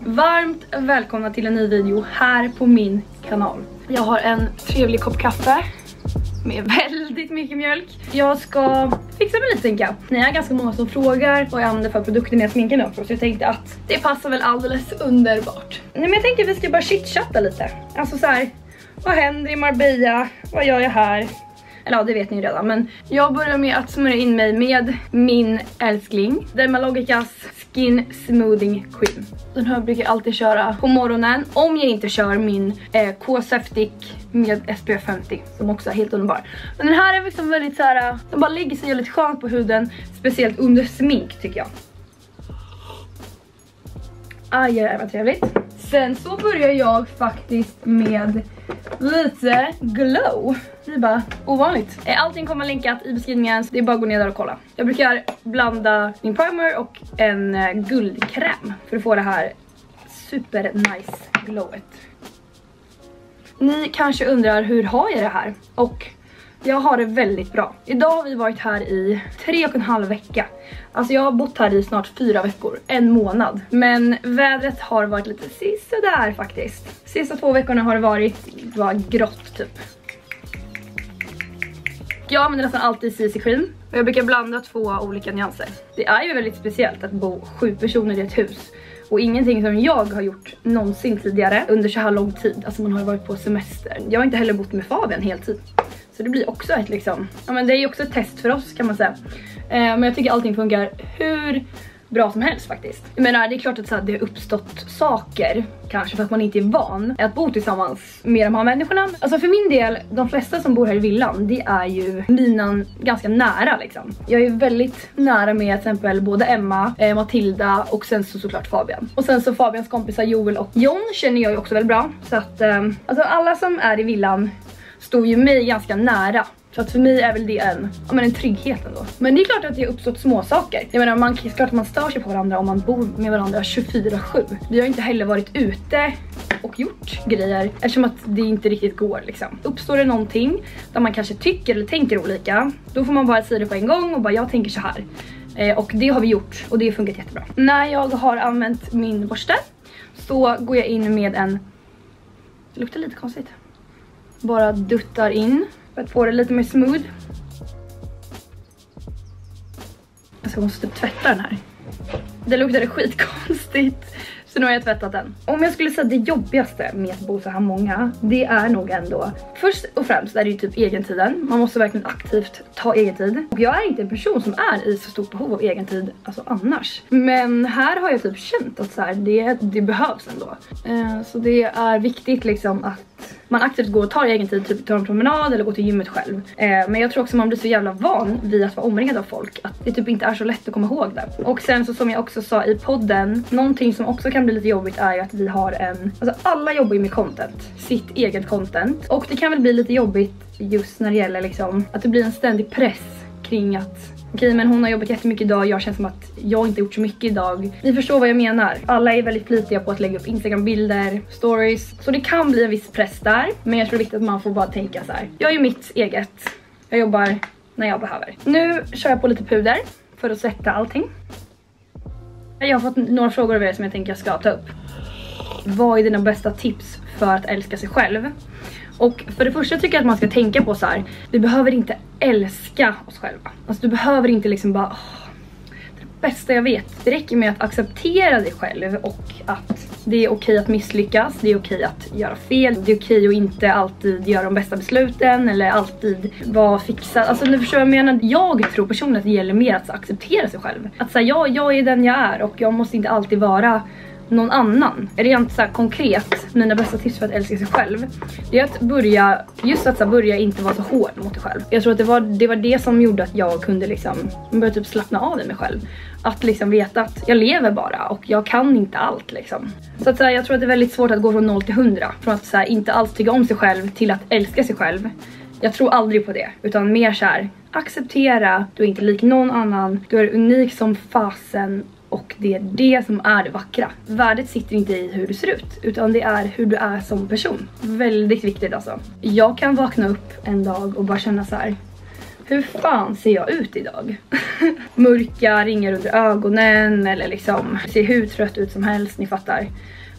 Varmt välkomna till en ny video här på min kanal. Jag har en trevlig kopp kaffe med väldigt mycket mjölk. Jag ska fixa mig lite tänker jag. Ni är ganska många som frågar vad jag använder för produkter när jag sminkar mig också så jag tänkte att det passar väl alldeles underbart. Nej men jag tänkte att vi ska bara chitchatta lite. Alltså så här, vad händer i Marbella? Vad gör jag här? Eller ja, det vet ni redan. Men jag börjar med att smörja in mig med min älskling. Dermalogicas Skin Smoothing Cream. Den här brukar jag alltid köra på morgonen. Om jag inte kör min eh, K-Septic med SP50, som också är helt underbar. Men den här är liksom väldigt så här, den bara lägger sig väldigt skönt på huden. Speciellt under smink tycker jag. Aj, vad trevligt. Sen så börjar jag faktiskt med lite glow. Det är bara ovanligt. Allting kommer länkat i beskrivningen så det är bara att gå ner där och kolla. Jag brukar blanda min primer och en eh, guldkräm för att få det här super nice glowet. Ni kanske undrar hur har jag det här? Och jag har det väldigt bra. Idag har vi varit här i tre och en halv vecka. Alltså jag har bott här i snart fyra veckor, en månad. Men vädret har varit lite där faktiskt. Sista två veckorna har det varit bara grått typ. Jag använder nästan alltid CC cream och jag brukar blanda två olika nyanser. Det är ju väldigt speciellt att bo sju personer i ett hus och ingenting som jag har gjort någonsin tidigare under så här lång tid. Alltså man har ju varit på semester. Jag har inte heller bott med Fabian heltid. Så det blir också ett liksom, ja men det är ju också ett test för oss kan man säga. Eh, men jag tycker allting funkar hur bra som helst faktiskt. Jag menar det är klart att så här, det har uppstått saker kanske för att man inte är van att bo tillsammans med de här människorna. Alltså för min del, de flesta som bor här i villan, det är ju linan ganska nära liksom. Jag är väldigt nära med till exempel både Emma, eh, Matilda och sen så såklart Fabian. Och sen så Fabians kompisar Joel och John känner jag ju också väldigt bra. Så att eh, alltså alla som är i villan stod ju mig ganska nära. Så att för mig är väl det en, ja, men en trygghet ändå. Men det är klart att det har uppstått små saker. Jag menar, man, klart att man stör sig på varandra om man bor med varandra 24-7. Vi har inte heller varit ute och gjort grejer eftersom att det inte riktigt går liksom. Uppstår det någonting där man kanske tycker eller tänker olika, då får man bara säga det på en gång och bara jag tänker så här. Eh, och det har vi gjort och det har funkat jättebra. När jag har använt min borste så går jag in med en, det luktar lite konstigt bara duttar in för att få det lite mer smooth. Jag måste typ tvätta den här. Det luktade skitkonstigt. Så nu har jag tvättat den. Om jag skulle säga det jobbigaste med att bo så här många, det är nog ändå först och främst är det ju typ egentiden. Man måste verkligen aktivt ta egentid. Och jag är inte en person som är i så stort behov av egentid alltså annars. Men här har jag typ känt att så här, det, det behövs ändå. Uh, så det är viktigt liksom att man aktivt går och tar egen tid, typ tar en promenad eller går till gymmet själv. Eh, men jag tror också man blir så jävla van vid att vara omringad av folk att det typ inte är så lätt att komma ihåg det. Och sen så som jag också sa i podden, någonting som också kan bli lite jobbigt är ju att vi har en, alltså alla jobbar ju med content, sitt eget content. Och det kan väl bli lite jobbigt just när det gäller liksom att det blir en ständig press kring att Okej men hon har jobbat jättemycket idag, jag känner som att jag inte gjort så mycket idag. Ni förstår vad jag menar. Alla är väldigt flitiga på att lägga upp Instagram-bilder, stories. Så det kan bli en viss press där. Men jag tror det är viktigt att man får bara tänka så här. Jag är mitt eget. Jag jobbar när jag behöver. Nu kör jag på lite puder för att sätta allting. Jag har fått några frågor av er som jag tänker jag ska ta upp. Vad är dina bästa tips för att älska sig själv? Och för det första tycker jag att man ska tänka på så här. vi behöver inte älska oss själva. Alltså du behöver inte liksom bara, åh, det det bästa jag vet. Det räcker med att acceptera dig själv och att det är okej att misslyckas, det är okej att göra fel, det är okej att inte alltid göra de bästa besluten eller alltid vara fixad. Alltså nu förstår vad jag menar? Jag tror personligen att det gäller mer att acceptera sig själv. Att säga ja, jag är den jag är och jag måste inte alltid vara någon annan. Rent så konkret, mina bästa tips för att älska sig själv. Det är att börja, just att så börja inte vara så hård mot dig själv. Jag tror att det var, det var det som gjorde att jag kunde liksom börja typ slappna av i mig själv. Att liksom veta att jag lever bara och jag kan inte allt liksom. Så att så här, jag tror att det är väldigt svårt att gå från 0 till 100. Från att så här, inte alls tycka om sig själv till att älska sig själv. Jag tror aldrig på det, utan mer så här, acceptera, du är inte lik någon annan, du är unik som fasen och det är det som är det vackra. Värdet sitter inte i hur du ser ut, utan det är hur du är som person. Väldigt viktigt alltså. Jag kan vakna upp en dag och bara känna så här. hur fan ser jag ut idag? Mörka ringar under ögonen eller liksom ser hur trött ut som helst, ni fattar.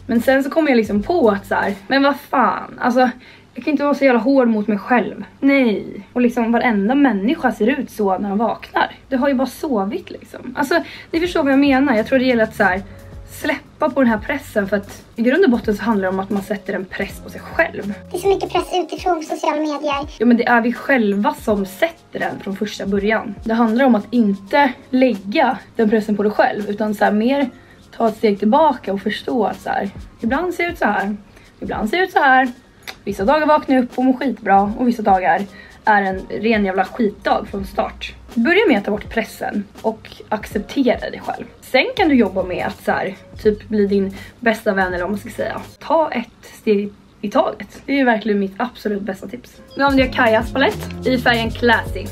Men sen så kommer jag liksom på att så här, men vad fan, alltså jag kan inte vara så jävla hård mot mig själv. Nej. Och liksom varenda människa ser ut så när de vaknar. Du har ju bara sovit liksom. Alltså, ni förstår vad jag menar. Jag tror det gäller att så här, släppa på den här pressen för att i grund och botten så handlar det om att man sätter en press på sig själv. Det är så mycket press utifrån sociala medier. Ja men det är vi själva som sätter den från första början. Det handlar om att inte lägga den pressen på dig själv utan så här, mer ta ett steg tillbaka och förstå att så här, ibland ser det ut så här, ibland ser det ut så här. Vissa dagar vaknar jag upp och mår skitbra och vissa dagar är en ren jävla skitdag från start. Börja med att ta bort pressen och acceptera dig själv. Sen kan du jobba med att så här, typ bli din bästa vän eller vad man ska säga. Ta ett steg i taget. Det är verkligen mitt absolut bästa tips. Nu använder jag Kajas palett i färgen Classy.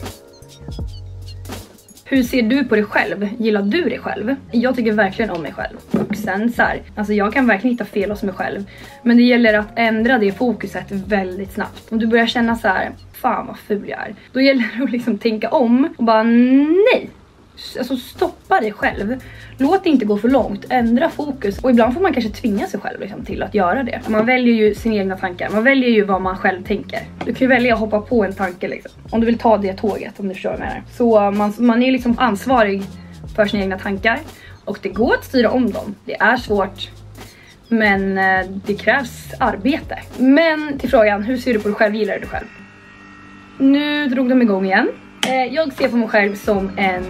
Hur ser du på dig själv? Gillar du dig själv? Jag tycker verkligen om mig själv. Och sensar. alltså jag kan verkligen hitta fel hos mig själv. Men det gäller att ändra det fokuset väldigt snabbt. Om du börjar känna så här, fan vad ful jag är. Då gäller det att liksom tänka om och bara nej. Alltså stoppa dig själv. Låt det inte gå för långt. Ändra fokus. Och ibland får man kanske tvinga sig själv liksom till att göra det. Man väljer ju sina egna tankar. Man väljer ju vad man själv tänker. Du kan ju välja att hoppa på en tanke liksom. Om du vill ta det tåget om du förstår vad jag menar. Så man, man är liksom ansvarig för sina egna tankar. Och det går att styra om dem. Det är svårt. Men eh, det krävs arbete. Men till frågan, hur ser du på dig själv? Gillar du dig själv? Nu drog de igång igen. Eh, jag ser på mig själv som en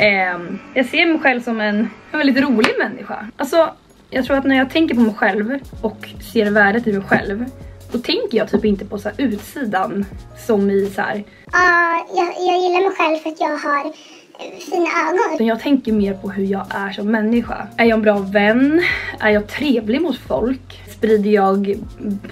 Eh, jag ser mig själv som en, en väldigt rolig människa. Alltså, jag tror att när jag tänker på mig själv och ser värdet i mig själv då tänker jag typ inte på så utsidan som i så här. Ja, uh, jag, jag gillar mig själv för att jag har fina ögon. Jag tänker mer på hur jag är som människa. Är jag en bra vän? Är jag trevlig mot folk? Sprider jag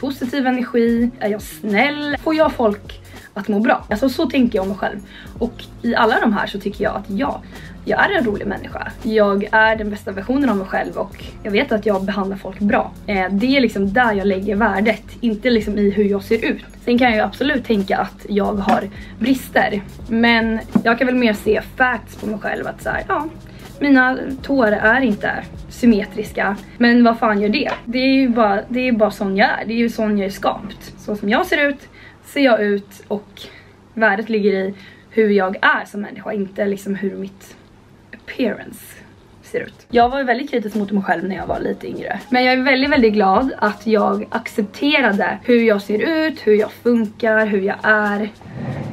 positiv energi? Är jag snäll? Får jag folk att må bra. Alltså så tänker jag om mig själv. Och i alla de här så tycker jag att jag jag är en rolig människa. Jag är den bästa versionen av mig själv och jag vet att jag behandlar folk bra. Eh, det är liksom där jag lägger värdet, inte liksom i hur jag ser ut. Sen kan jag ju absolut tänka att jag har brister. Men jag kan väl mer se facts på mig själv att så här, ja, mina tår är inte symmetriska. Men vad fan gör det? Det är ju bara, det är bara sån jag är. Det är ju sån jag är skapt. Så som jag ser ut ser jag ut och värdet ligger i hur jag är som människa, inte liksom hur mitt appearance ser ut. Jag var väldigt kritisk mot mig själv när jag var lite yngre. Men jag är väldigt, väldigt glad att jag accepterade hur jag ser ut, hur jag funkar, hur jag är.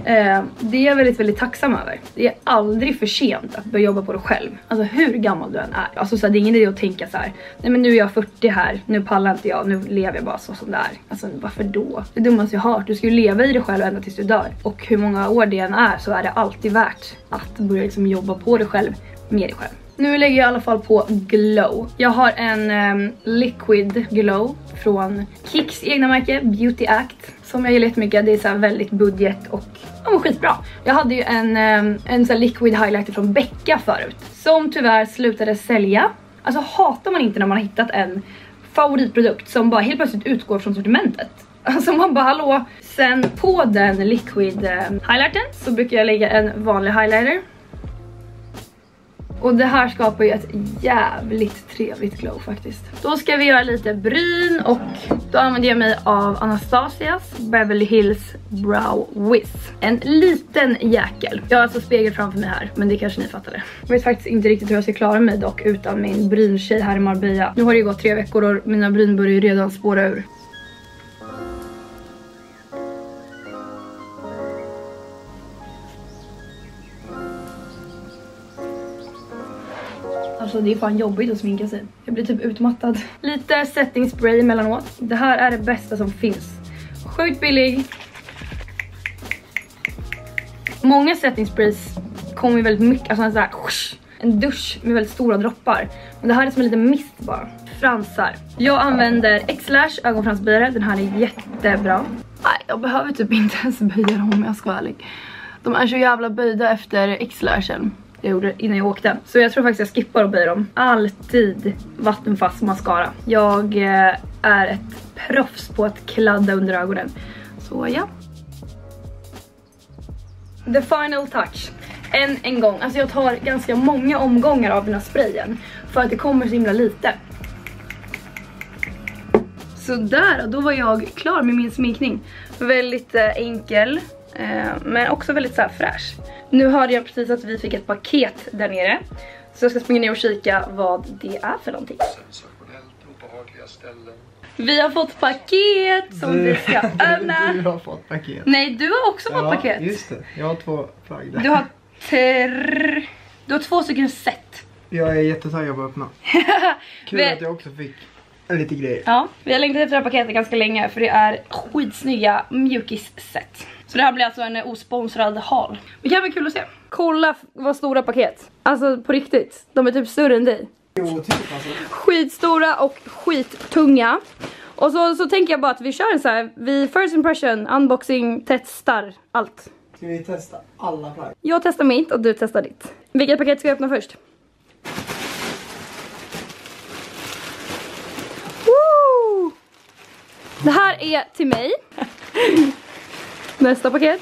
Eh, det är jag väldigt, väldigt tacksam över. Det är aldrig för sent att börja jobba på det själv. Alltså hur gammal du än är. Alltså så här, det är ingen idé att tänka så här. nej men nu är jag 40 här, nu pallar inte jag, nu lever jag bara så som det är. Alltså varför då? Det dummaste jag har hört, du ska ju leva i dig själv ända tills du dör. Och hur många år det än är så är det alltid värt att börja liksom jobba på det själv, med dig själv. Nu lägger jag i alla fall på glow. Jag har en um, liquid glow från Kicks egna märke Beauty Act som jag gillar jättemycket. Det är så väldigt budget och ja, skitbra. Jag hade ju en, um, en så liquid highlighter från Becka förut som tyvärr slutade sälja. Alltså hatar man inte när man har hittat en favoritprodukt som bara helt plötsligt utgår från sortimentet. Alltså man bara hallå. Sen på den liquid ehm, um, highlightern så brukar jag lägga en vanlig highlighter och det här skapar ju ett jävligt trevligt glow faktiskt. Då ska vi göra lite bryn och då använder jag mig av Anastasias Beverly Hills Brow Wiz. En liten jäkel. Jag har alltså spegel framför mig här, men det kanske ni fattade. Jag vet faktiskt inte riktigt hur jag ska klara mig dock utan min bryntjej här i Marbella. Nu har det ju gått tre veckor och mina bryn börjar ju redan spåra ur. Alltså det är fan jobbigt att sminka sig. Jag blir typ utmattad. Lite setting spray emellanåt. Det här är det bästa som finns. Sjukt billig. Många setting sprays kommer ju väldigt mycket, alltså en sån här en dusch med väldigt stora droppar. Men det här är som en liten mist bara. Fransar. Jag använder X-Lash ögonfransböjare. Den här är jättebra. Nej, jag behöver typ inte ens böja dem om jag ska vara ärlig. De är så jävla böjda efter X-Lashen jag gjorde innan jag åkte. Så jag tror faktiskt jag skippar att böja dem. Alltid vattenfast mascara. Jag eh, är ett proffs på att kladda under ögonen. Så ja. the final touch. Än en gång, alltså jag tar ganska många omgångar av den här sprayen för att det kommer så himla lite. Så där, då var jag klar med min sminkning. Väldigt eh, enkel, men också väldigt så fräsch. Nu hörde jag precis att vi fick ett paket där nere. Så jag ska springa ner och kika vad det är för någonting. Vi har fått paket som vi ska öppna. Du har fått paket. Nej, du har också fått paket. just det. Jag har två plagg där. Du har trrr, Du har två stycken set. Jag är jättetaggad på att öppna. Kul Vi- att jag också fick lite grejer. Ja, vi har längtat efter det här paketet ganska länge för det är skitsnygga mjukis-set. Så det här blir alltså en eh, osponsrad haul. Det kan bli kul att se. Kolla vad stora paket. Alltså på riktigt, de är typ större än dig. Jo, typ alltså. Skitstora och skittunga. Och så, så tänker jag bara att vi kör en så här, vi first impression, unboxing, testar allt. Ska vi testa alla plagg? Jag testar mitt och du testar ditt. Vilket paket ska jag öppna först? Woo! Det här är till mig. Nästa paket.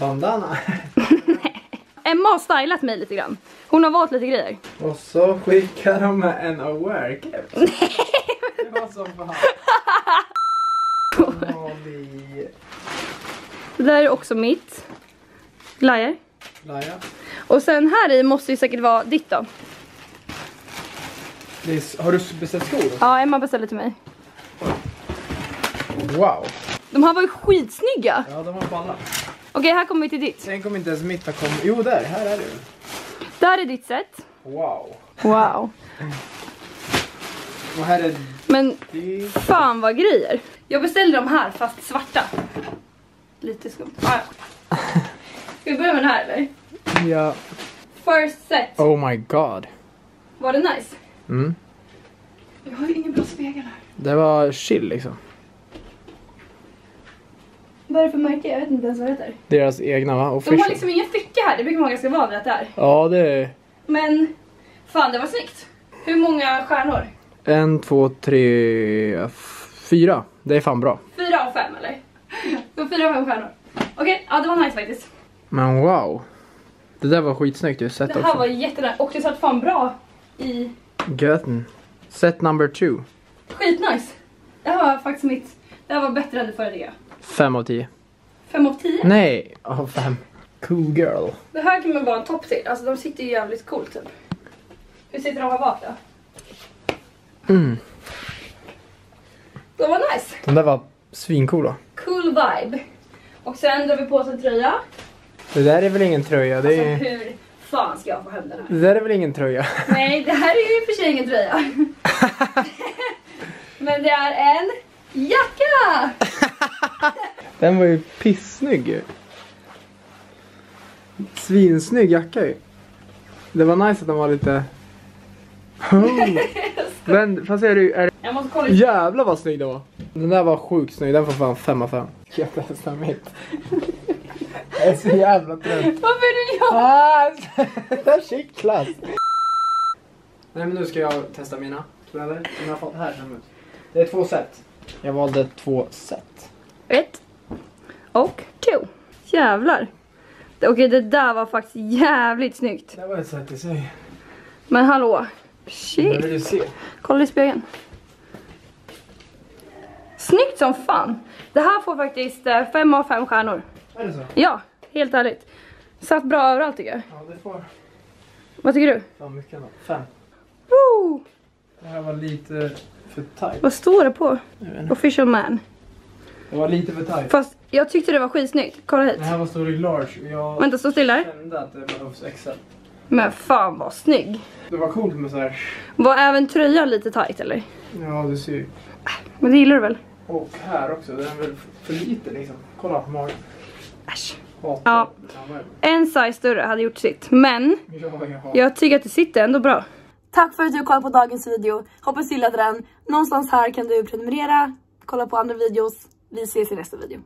Bandana. Emma har stylat mig lite grann. Hon har valt lite grejer. Och så skickar de med en aware-keps. Det var som fan. Vi Det där är också mitt. Glajjor. Laja. Och sen här i måste ju säkert vara ditt då. Är, har du beställt skor? Ja, Emma beställde till mig. Wow. De här var ju skitsnygga. Ja, de var balla. Okej, här kommer vi till ditt. Sen kommer inte ens mitt komma. Jo, där. Här är det. Där är ditt set. Wow. Wow. Och här är Men det. fan vad grejer. Jag beställde de här fast svarta. Lite skumt. Ah, ja. Ska vi börja med den här eller? Ja. First set. Oh my god. Var det nice? Mm. Jag har ingen bra spegel här. Det var chill liksom. Vad är det för märke? Jag vet inte ens vad det heter. Deras egna va? De Official. har liksom ingen ficka här. Det brukar man vara ganska van vid att det är. Ja, det är Men fan det var snyggt. Hur många stjärnor? en, två, tre, fyra. Det är fan bra. Fyra av fem eller? Det var fyra av fem stjärnor. Okej, ja det var nice faktiskt. Men wow. Det där var skitsnyggt ju. Set Det här också. var jättenice. Och det satt fan bra i... Göten. Set number two. Skitnice. Det här var faktiskt mitt... Det här var bättre än det förra tycker jag. Fem av tio. Fem av tio. Nej, av fem. Cool girl. Det här kan man vara en topp till. Alltså de sitter ju jävligt coolt typ. Hur sitter de här bak då? Mm. De var nice. De där var svincoola. Cool vibe. Och sen drar vi på oss en tröja. Det där är väl ingen tröja? Det Alltså är... hur fan ska jag få hem den här? Det där är väl ingen tröja? Nej, det här är ju för sig ingen tröja. Men det är en jacka! Den var ju pissnygg ju. Svinsnygg jacka ju. Det var nice att den var lite... Oh. Men fast är det, är det... Jag måste kolla. Jävlar vad snygg den var. Den där var sjukt snygg. Den får fan 5 av 5. Jag testar mitt. Jag är så jävla trött. Varför är det jag? Ah, det är kittlas. Nej men nu ska jag testa mina kläder som jag har fått här hemma. Det är två set. Jag valde två set. Ett. Och två. Jävlar. Det- Okej, det där var faktiskt jävligt snyggt. Det var ett set i sig. Men hallå. Shit. vill ju se. Kolla i spegeln. Snyggt som fan. Det här får faktiskt eh, fem av fem stjärnor. Är det så? Ja, helt ärligt. Satt bra överallt tycker jag. Ja det får Vad tycker du? fan mycket ändå. Fem. Woo! Det här var lite för tight. Vad står det på? Official man. Det var lite för tight. Fast jag tyckte det var skitsnyggt. Kolla hit. Det här var storlek large jag Vänta, stå still där. kände att det behövs XL. Men fan vad snygg. Det var coolt med så här. Var även tröjan lite tight eller? Ja du ser ju. Men det gillar du väl? Och här också. Den är väl för lite liksom. Kolla på magen. Äsch. Ja. En size större hade gjort sitt. Men jag tycker att det sitter ändå bra. Tack för att du kollade på dagens video. Hoppas du gillade den. Någonstans här kan du prenumerera, kolla på andra videos. Vi ses i nästa video.